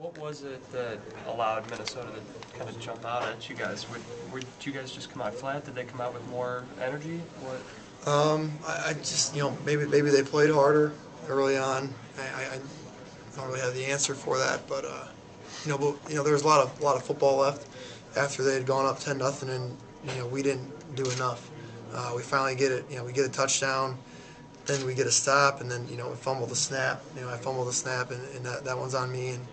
What was it that allowed Minnesota to kind of jump out at you guys? Would, would you guys just come out flat? Did they come out with more energy? What? Um, I, I just, you know, maybe maybe they played harder early on. I, I, I don't really have the answer for that, but uh, you know, but you know, there was a lot of a lot of football left after they had gone up ten nothing, and you know, we didn't do enough. Uh, we finally get it. You know, we get a touchdown, then we get a stop, and then you know, we fumble the snap. You know, I fumble the snap, and, and that, that one's on me, and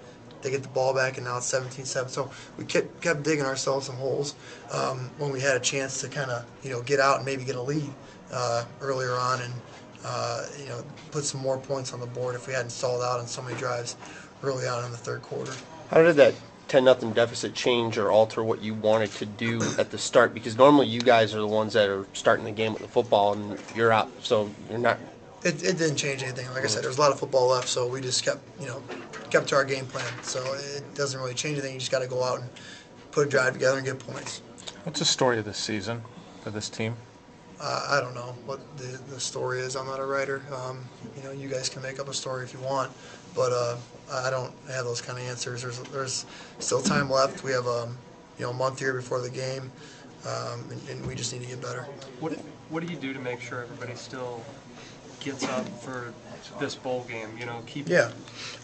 they get the ball back, and now it's 17-7. So we kept kept digging ourselves some holes um, when we had a chance to kind of you know get out and maybe get a lead uh, earlier on, and uh, you know put some more points on the board if we hadn't stalled out on so many drives early on in the third quarter. How did that 10 nothing deficit change or alter what you wanted to do at the start? Because normally you guys are the ones that are starting the game with the football and you're out, so you're not. It, it didn't change anything. Like I said, there was a lot of football left, so we just kept you know kept to our game plan. So it doesn't really change anything. You just got to go out and put a drive together and get points. What's the story of this season for this team? Uh, I don't know what the, the story is. I'm not a writer. Um, you know, you guys can make up a story if you want, but uh, I don't have those kind of answers. There's there's still time left. We have um, you know a month here before the game, um, and, and we just need to get better. What, what do you do to make sure everybody's still gets up for this bowl game? You know, keep. Yeah,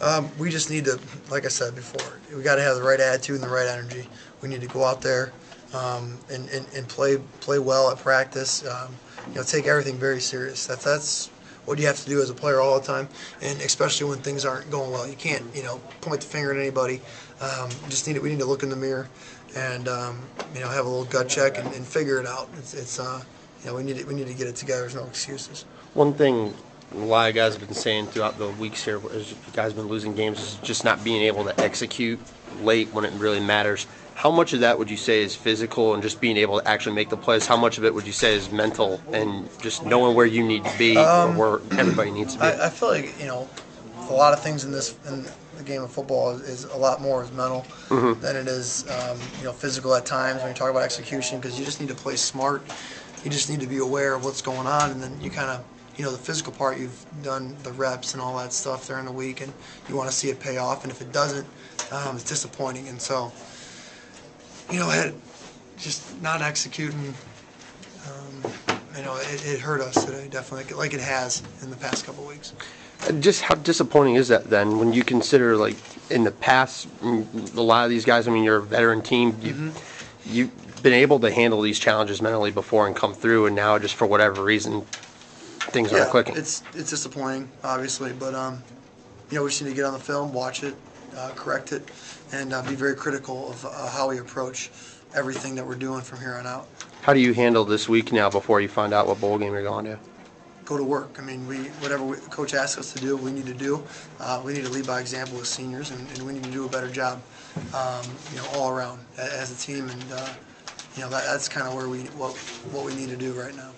um, we just need to, like I said before, we got to have the right attitude and the right energy. We need to go out there um, and, and, and play play well at practice. Um, you know, take everything very serious. That's that's what you have to do as a player all the time, and especially when things aren't going well. You can't you know point the finger at anybody. Um, just need to, we need to look in the mirror and um, you know have a little gut check and, and figure it out. It's, it's uh, you know we need to, we need to get it together. There's no excuses. One thing a lot of guys have been saying throughout the weeks here, as you guys have been losing games, is just not being able to execute late when it really matters. How much of that would you say is physical and just being able to actually make the plays? How much of it would you say is mental and just knowing where you need to be or where everybody needs to be? I, I feel like you know a lot of things in this in the game of football is, is a lot more is mental than it is um, you know physical at times when you talk about execution because you just need to play smart. You just need to be aware of what's going on, and then you kind of you know the physical part you've done the reps and all that stuff during the week, and you want to see it pay off. And if it doesn't, um, it's disappointing. And so you know, it, just not executing. Um, you know, it, it hurt us today, definitely, like it has in the past couple weeks. Just how disappointing is that then when you consider like in the past, mm, a lot of these guys, I mean, you're a veteran team, you, you've been able to handle these challenges mentally before and come through, and now just for whatever reason, things aren't clicking. It's it's disappointing, obviously, but um, you know, we just need to get on the film, watch it, uh, correct it, and uh, be very critical of uh, how we approach everything that we're doing from here on out. How do you handle this week now before you find out what bowl game you're going to? Go to work. I mean, we whatever we, coach asks us to do, we need to do. Uh, we need to lead by example as seniors, and, and we need to do a better job, um, you know, all around as a team, and uh, you know that, that's kind of where we what what we need to do right now.